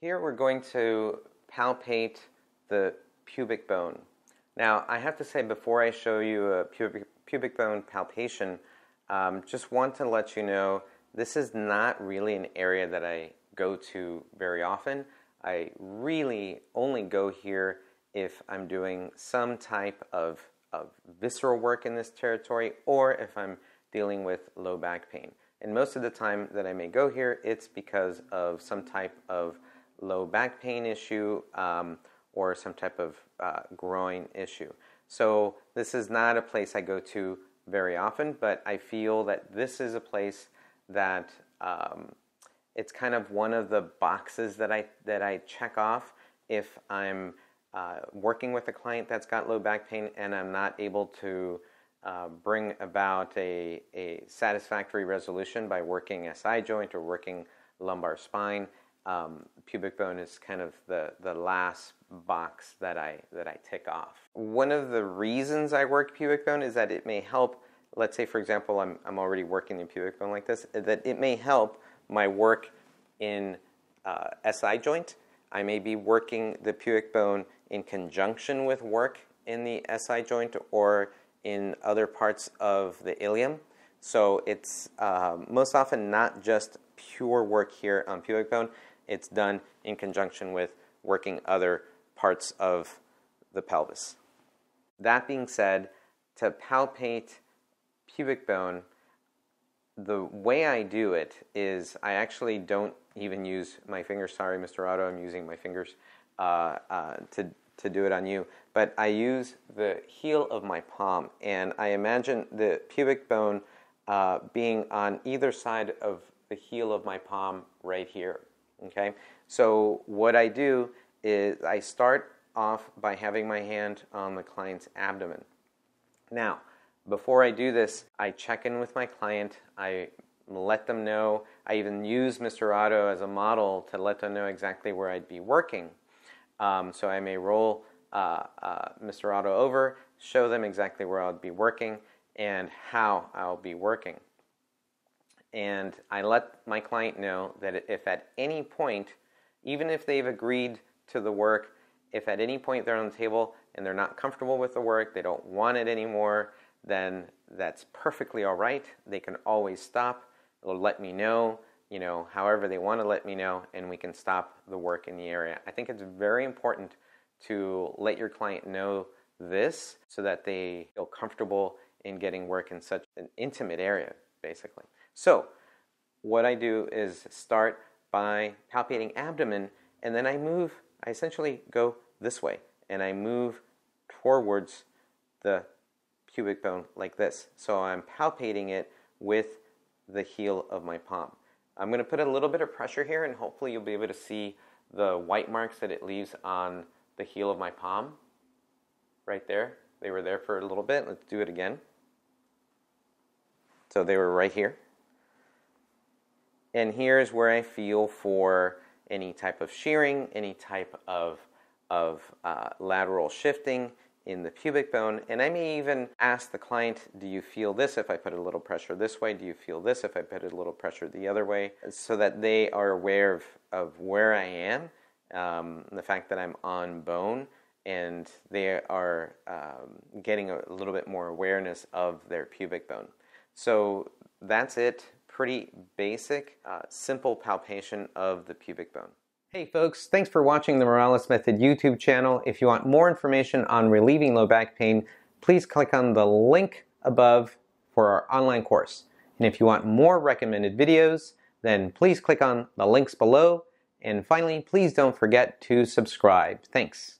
Here we're going to palpate the pubic bone. Now, I have to say before I show you a pubic, pubic bone palpation, um, just want to let you know this is not really an area that I go to very often. I really only go here if I'm doing some type of, of visceral work in this territory or if I'm dealing with low back pain. And most of the time that I may go here, it's because of some type of low back pain issue um, or some type of uh, groin issue. So this is not a place I go to very often, but I feel that this is a place that um, it's kind of one of the boxes that I that I check off if I'm uh, working with a client that's got low back pain and I'm not able to uh, bring about a, a satisfactory resolution by working SI joint or working lumbar spine um, pubic bone is kind of the, the last box that I, that I tick off. One of the reasons I work pubic bone is that it may help, let's say for example I'm, I'm already working in pubic bone like this, that it may help my work in uh, SI joint. I may be working the pubic bone in conjunction with work in the SI joint or in other parts of the ilium. So it's uh, most often not just pure work here on pubic bone it's done in conjunction with working other parts of the pelvis. That being said, to palpate pubic bone, the way I do it is I actually don't even use my fingers. Sorry, Mr. Otto, I'm using my fingers uh, uh, to, to do it on you. But I use the heel of my palm, and I imagine the pubic bone uh, being on either side of the heel of my palm right here. Okay, so what I do is I start off by having my hand on the client's abdomen. Now, before I do this, I check in with my client. I let them know. I even use Mr. Otto as a model to let them know exactly where I'd be working. Um, so I may roll uh, uh, Mr. Otto over, show them exactly where I'll be working and how I'll be working and I let my client know that if at any point, even if they've agreed to the work, if at any point they're on the table and they're not comfortable with the work, they don't want it anymore, then that's perfectly all right. They can always stop. They'll let me know, you know, however they want to let me know, and we can stop the work in the area. I think it's very important to let your client know this so that they feel comfortable in getting work in such an intimate area, basically. So what I do is start by palpating abdomen and then I move, I essentially go this way and I move towards the pubic bone like this. So I'm palpating it with the heel of my palm. I'm going to put a little bit of pressure here and hopefully you'll be able to see the white marks that it leaves on the heel of my palm right there. They were there for a little bit. Let's do it again. So they were right here. And here's where I feel for any type of shearing, any type of, of uh, lateral shifting in the pubic bone. And I may even ask the client, do you feel this if I put a little pressure this way? Do you feel this if I put a little pressure the other way? So that they are aware of, of where I am, um, the fact that I'm on bone, and they are um, getting a little bit more awareness of their pubic bone. So that's it pretty basic, uh, simple palpation of the pubic bone. Hey folks, thanks for watching the Morales Method YouTube channel. If you want more information on relieving low back pain, please click on the link above for our online course. And if you want more recommended videos, then please click on the links below. And finally, please don't forget to subscribe. Thanks.